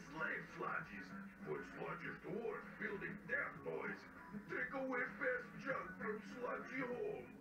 enslave sludges. Put sludges to work building death toys. Take away best junk from sludgy home.